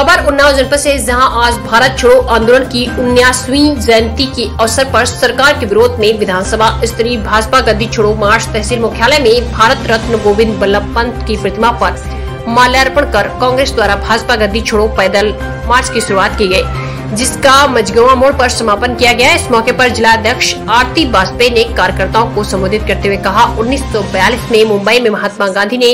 खबर उन्नाव जनपद से, जहाँ आज भारत छोड़ो आंदोलन की उन्यासवीं जयंती के अवसर पर सरकार के विरोध में विधानसभा स्तरीय भाजपा गद्दी छोड़ो मार्च तहसील मुख्यालय में भारत रत्न गोविंद बल्लभ पंत की प्रतिमा पर माल्यार्पण कर कांग्रेस द्वारा भाजपा गद्दी छोड़ो पैदल मार्च की शुरुआत की गई जिसका मजगवा मोड़ पर समापन किया गया। इस मौके पर जिला अध्यक्ष आरती वाजपेयी ने कार्यकर्ताओं को संबोधित करते हुए कहा 1942 में मुंबई में महात्मा गांधी ने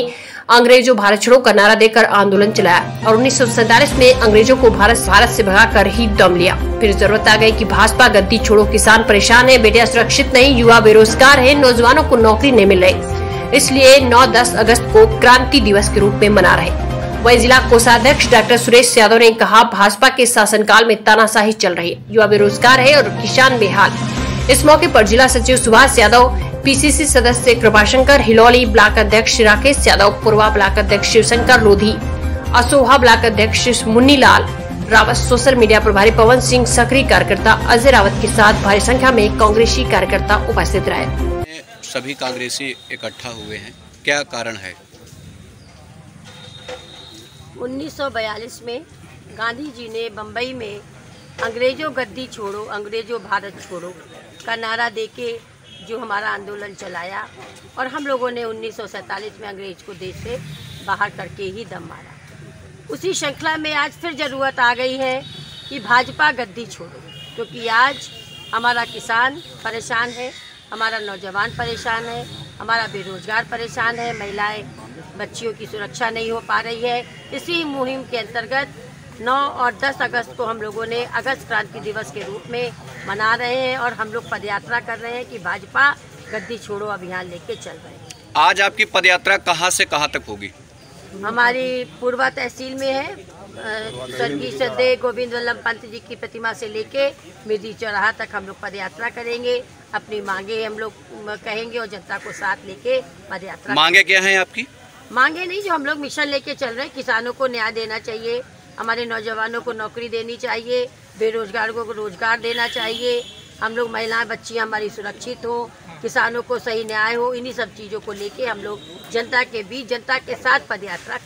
अंग्रेज़ों भारत छोड़ो का नारा देकर आंदोलन चलाया और उन्नीस सौ सैंतालीस में अंग्रेज़ों को भारत भारत से भगाकर ही दम लिया। फिर ज़रूरत आ गई कि भाजपा गद्दी छोड़ो। किसान परेशान है, बेटिया सुरक्षित नहीं, युवा बेरोजगार है, नौजवानों को नौकरी नहीं मिल रही। इसलिए 9-10 अगस्त को क्रांति दिवस के रूप में मना रहे। वही जिला कोषाध्यक्ष डॉक्टर सुरेश यादव ने कहा, भाजपा के शासनकाल में तानाशाही चल रही युवा बेरोजगार है और किसान बेहाल। इस मौके पर जिला सचिव सुभाष यादव पीसीसी सदस्य कृपाशंकर हिलौली ब्लॉक अध्यक्ष राकेश यादव पूर्वा ब्लॉक अध्यक्ष शिवशंकर लोधी असोहा ब्लॉक अध्यक्ष मुन्नी लाल रावत सोशल मीडिया प्रभारी पवन सिंह सक्रिय कार्यकर्ता अजय रावत के साथ भारी संख्या में कांग्रेसी कार्यकर्ता उपस्थित रहे। सभी कांग्रेसी इकट्ठा हुए हैं। क्या कारण है? 1942 में गांधी जी ने बम्बई में अंग्रेज़ों गद्दी छोड़ो अंग्रेज़ों भारत छोड़ो का नारा देके जो हमारा आंदोलन चलाया और हम लोगों ने 1947 में अंग्रेज़ को देश से बाहर करके ही दम मारा। उसी श्रृंखला में आज फिर ज़रूरत आ गई है कि भाजपा गद्दी छोड़ो, क्योंकि तो आज हमारा किसान परेशान है, हमारा नौजवान परेशान है, हमारा बेरोजगार परेशान है, महिलाएँ बच्चियों की सुरक्षा नहीं हो पा रही है। इसी मुहिम के अंतर्गत 9 और 10 अगस्त को हम लोगों ने अगस्त क्रांति दिवस के रूप में मना रहे हैं और हम लोग पदयात्रा कर रहे हैं कि भाजपा गद्दी छोड़ो अभियान लेके चल रहे हैं। आज आपकी पदयात्रा कहाँ से कहाँ तक होगी? हमारी पूर्वा तहसील में है स्वर्गीय सदैव गोविंद वल्लभ पंत जी की प्रतिमा से लेके मिर्जी चौराहा तक हम लोग पदयात्रा करेंगे। अपनी मांगे हम लोग कहेंगे और जनता को साथ लेके पदयात्रा मांगे क्या है आपकी? मांगे नहीं जो हम लोग मिशन लेके चल रहे हैं किसानों को न्याय देना चाहिए हमारे नौजवानों को नौकरी देनी चाहिए बेरोजगारों को रोज़गार देना चाहिए। हम लोग महिलाएँ, बच्चियाँ हमारी सुरक्षित हो, किसानों को सही न्याय हो, इन्हीं सब चीज़ों को लेके हम लोग जनता के बीच, जनता के साथ पदयात्रा